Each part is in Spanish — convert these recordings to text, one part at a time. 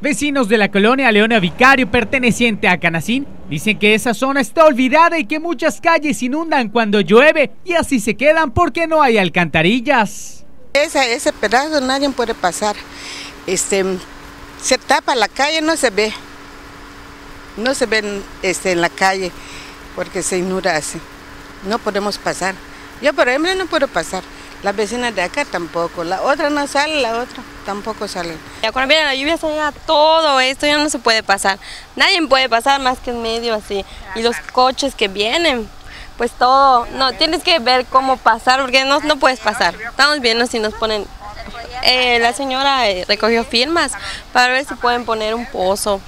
Vecinos de la colonia Leona Vicario, perteneciente a Canacín, dicen que esa zona está olvidada y que muchas calles inundan cuando llueve y así se quedan porque no hay alcantarillas. Ese, ese pedazo nadie puede pasar. Este, se tapa la calle, no se ve. No se ve este, en la calle porque se inunda así. No podemos pasar. Yo, por ejemplo, no puedo pasar. Las vecinas de acá tampoco. La otra no sale, la otra tampoco sale. Ya cuando viene la lluvia se llega todo esto, ya no se puede pasar. Nadie puede pasar más que en medio así. Y los coches que vienen, pues todo, no, tienes que ver cómo pasar porque no, no puedes pasar. Estamos viendo si nos ponen, eh, la señora eh, recogió firmas para ver si pueden poner un pozo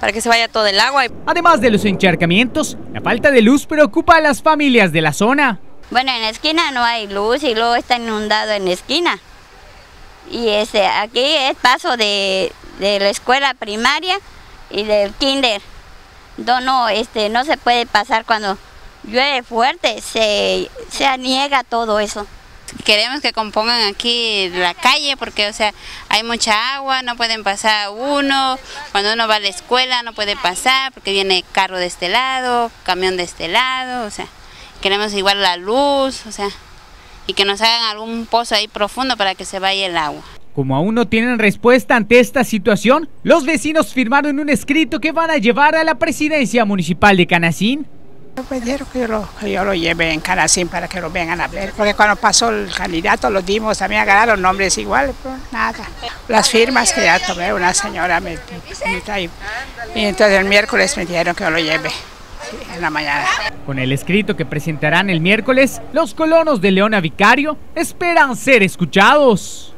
para que se vaya todo el agua. Además de los encharcamientos, la falta de luz preocupa a las familias de la zona. Bueno, en la esquina no hay luz y luego está inundado en la esquina. Y este, aquí es paso de, la escuela primaria y del kinder. No, este, no se puede pasar cuando llueve fuerte, se, se aniega todo eso. Queremos que compongan aquí la calle porque, o sea, hay mucha agua, no pueden pasar uno, cuando uno va a la escuela no puede pasar porque viene carro de este lado, camión de este lado, o sea queremos igual la luz, o sea, y que nos hagan algún pozo ahí profundo para que se vaya el agua. Como aún no tienen respuesta ante esta situación, los vecinos firmaron un escrito que van a llevar a la presidencia municipal de Canacín. Me pidieron que yo, lo, que yo lo lleve en Canacín para que lo vengan a ver, porque cuando pasó el candidato lo dimos, también agarraron nombres iguales, pero nada. Las firmas que ya tomé, una señora me, me, y entonces el miércoles me dijeron que yo lo lleve Con el escrito que presentarán el miércoles, los colonos de Leona Vicario esperan ser escuchados.